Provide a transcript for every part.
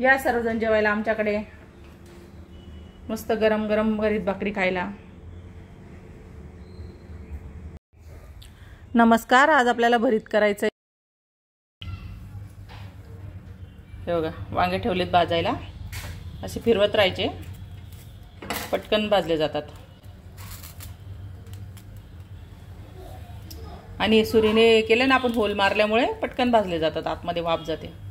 या सर्वजण जेवायला आमच्याकडे. मस्त गरम गरम भरीत भाकरी खायला. नमस्कार आज आपल्याला भरीत करायचं हे बघा वांगे ठेवलेत भाजायला. असे फिरवत राहायचे. पटकन भाजले जातात. आणि सुरीने केले ना आपण होल मारल्यामुळे पटकन भाजले जातात. आतमध्ये वाफ जाते.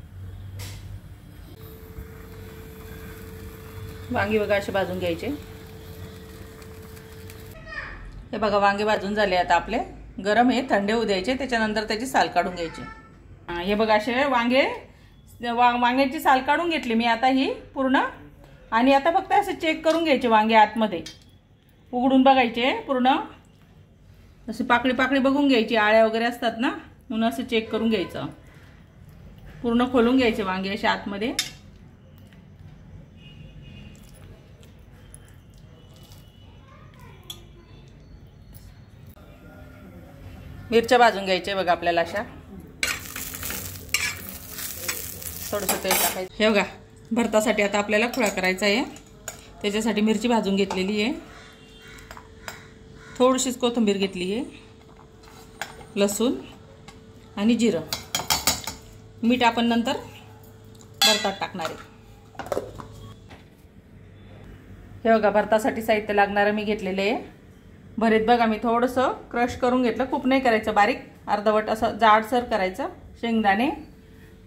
वांगी बघा असे भाजून घ्यायचे. हे बघा वांगे भाजून झाले आता आपले. गरम हे थंडे होऊ द्यायचे त्याच्यानंतर त्याची साल काढून घ्यायची. हे बघा असे वांगे वा वांग्याची साल काढून घेतली मी आता ही पूर्ण. आणि आता फक्त असे चेक करून घ्यायचे वांगे आतमध्ये. उघडून बघायचे पूर्ण. अशी पाकळी पाकळी बघून घ्यायची आळ्या वगैरे असतात ना म्हणून असं चेक करून घ्यायचं. पूर्ण खोलून घ्यायचे वांगे असे आतमध्ये. मिरच्या भाजून घ्यायच्या बघा आपल्याला अशा. थोडंसं तेल टाकायचं. हे बघा भरतासाठी आता आपल्याला खुळा करायचा आहे. त्याच्यासाठी मिरची भाजून घेतलेली आहे. थोडीशीच कोथिंबीर घेतली आहे. लसूण आणि जिरं. मीठ आपण नंतर भरतात टाकणार आहे. हे बघा भरतासाठी साहित्य लागणारं मी घेतलेलं आहे. भरीत बघा मी थोडंसं क्रश करून घेतलं. खूप नाही करायचं बारीक. अर्धवट असं जाडसर करायचं. शेंगदाणे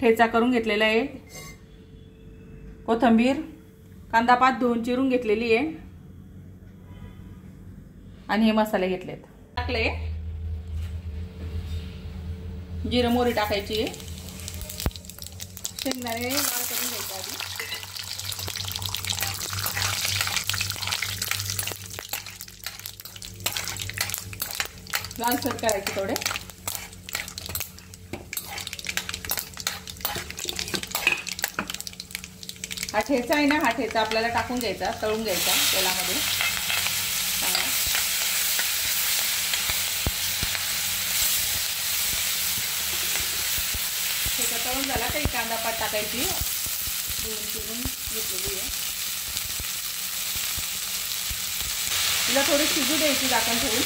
ठेचा करून घेतलेला आहे. कोथंबीर कांदा पात धुवून चिरून घेतलेली आहे. आणि हे मसाले घेतलेत. टाकले. जिरं मोरी टाकायची शेंगदाणे लाल करून घ्यायचं आधी. लालसर करायचे थोडे. हा ठेचा आहे ना हा ठेचा आपल्याला टाकून घ्यायचा तळून घ्यायचा तेलामध्ये. ठेचा तळून झाला काही कांदा पात टाकायची? धुवून चिरून घेतलेली आहे. तिला थोडी शिजू द्यायची झाकण ठेवून.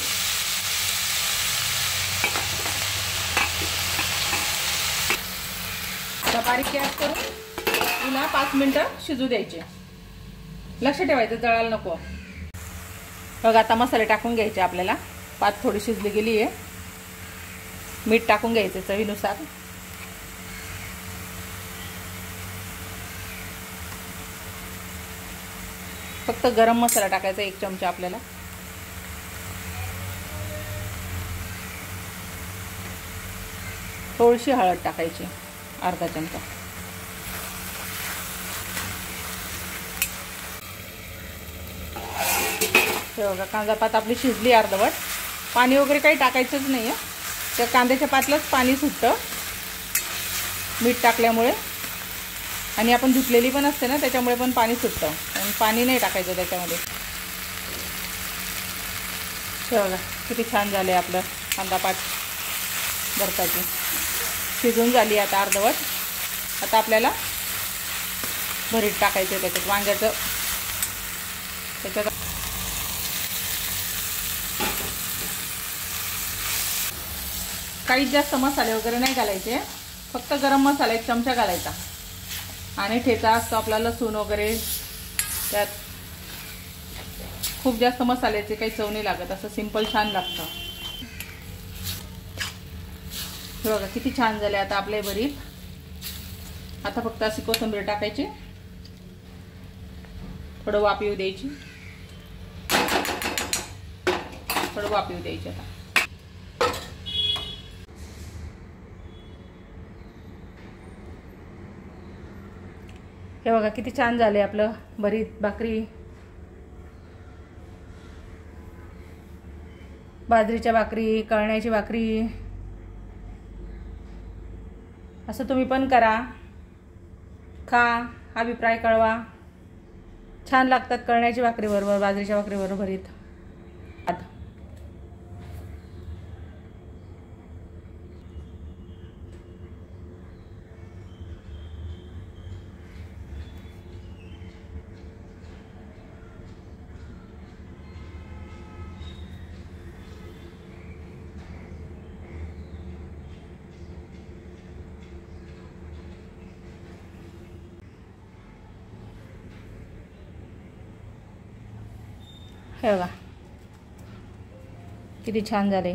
आता बारीक गॅस करून पुन्हा पाच मिनटं शिजू द्यायचे. लक्ष ठेवायचं जळायला नको. बघा आता मसाले टाकून घ्यायचे आपल्याला. पात थोडी शिजली गेली आहे. मीठ टाकून घ्यायचं चवीनुसार. फक्त गरम मसाला टाकायचा एक चमचा आपल्याला. थोडीशी हळद टाकायची. अर्धा चमचा. हे बघा कांदा पात आपली शिजली अर्धवट. पाणी वगैरे काही टाकायचंच नाही आहे. त्या कांद्याच्या पातलाच पाणी सुटतं. मीठ टाकल्यामुळे. आणि आपण धुतलेली पण असते ना त्याच्यामुळे पण पाणी सुटतं. आणि पाणी नाही टाकायचं त्याच्यामध्ये. बघा किती छान झालं आहे आपलं कांदा पात. भरताची. शिजून झाली आता अर्धवट. आता आपल्याला भरीत टाकायचं त्याच्यात वांग्याचं. त्याच्यात काहीच जास्त मसाले वगैरे नाही घालायचे. फक्त गरम मसाला एक चमचा घालायचा. आणि ठेचा असतो आपला लसूण वगैरे. त्यात खूप जास्त मसाल्याचे काही चव नाही लागत असं सिंपल छान लागतं. हे बघा किती छान झाले आता आपले भरीत आता फक्त अशी कोथिंबीर टाकायची. थोडं वाफ येऊ द्यायची. थोडं वाफ येऊ द्यायची आता. हे बघा किती छान झाले आपलं भरीत भाकरी. बाजरीच्या भाकरी कळण्याची भाकरी. असं तुम्ही पण करा. खा अभिप्राय कळवा. छान लागतात कळण्याची भाकरीबरोबर बाजरीच्या भाकरीबरोबर भरीत. हे बघा. किती छान झाले.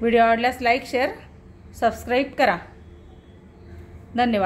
व्हिडिओ आवडल्यास लाईक शेअर सबस्क्राईब करा. धन्यवाद.